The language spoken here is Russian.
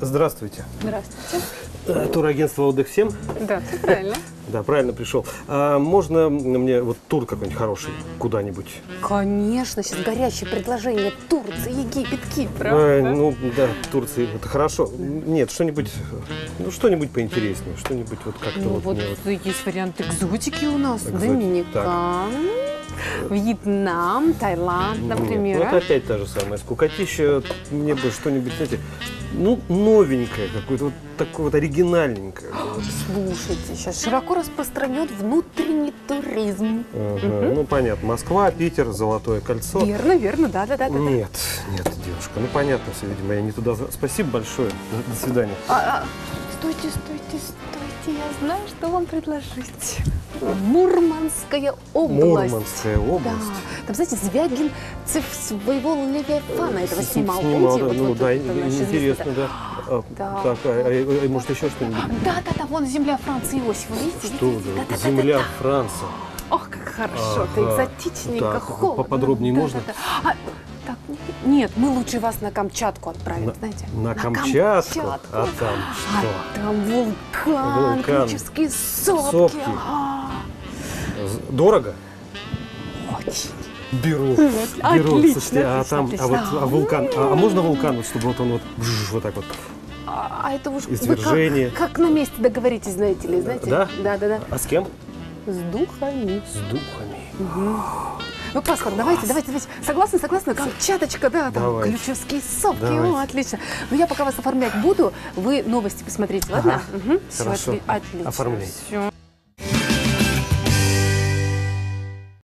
Здравствуйте. Здравствуйте. Э, Турагентство «Отдых всем». Да, все правильно. Да, правильно пришел. А можно мне вот тур какой-нибудь хороший куда-нибудь? Конечно, сейчас горячее предложение. Турция, Египет, Кипр. Да? ну да, Турции, это хорошо. Нет, что-нибудь, ну что-нибудь поинтереснее, что-нибудь вот как-то Ну вот, вот мне вот. есть варианты экзотики у нас. Экзотик, Доминикан, Вьетнам, Таиланд, Нет, например. вот опять та же самая скукотища. Мне бы что-нибудь, знаете, ну новенькое, какое-то вот такое вот оригинальненькое. Слушайте, сейчас широко распространен внутренний туризм. Ага, Ну понятно, Москва, Питер, Золотое кольцо. Верно, верно, да, да, да. да, да. Нет, нет, девушка, ну понятно все, видимо, я не туда. Спасибо большое. До, до свидания. А, а, стойте, стойте, стойте, я знаю, что вам предложить. Мурманская область. Мурманская Да, область. там, знаете, Звягин своего Левиафана этого снимал. Снимал, да, Вот- ну вот да, интересно, да. А, Да. Так, а, а- а может еще что-нибудь? Да, да, да, вон земля Франции Иосифа, видите? Что видите? Да, да, да, земля да, Франции? да. Ох, как хорошо, Ага. это экзотичненько, Так, холодно. поподробнее Да, можно? да, да. А, так, нет, мы лучше вас на Камчатку отправим, На, знаете? на Камчатку? Камчатку. А там А что? там вулкан, Вулкан. Крючевские сопки. Сопки. Ага. Дорого? Очень. Беру. Отлично, Беру. Слушайте, а отлично, там, отлично. а вот а вулкан, а, а можно вулкан, вот, чтобы вот он вот, бжж, вот так вот? А, а это уж вы Извержение. как, как на месте договоритесь, знаете ли, знаете? Да? Да, да, да. А с кем? С духами. С духами. Ну, паспорт, давайте, давайте, давайте. Согласны, согласны? Камчаточка, да, там Давайте. ключевские сопки. Давайте. О, отлично. Ну, я пока вас оформлять буду, вы новости посмотрите, ладно? Ага. Всё, Хорошо. отли- отлично. Оформляйте. Всё.